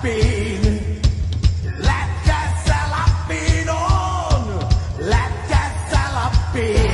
Let that salad be on. Let that salad be.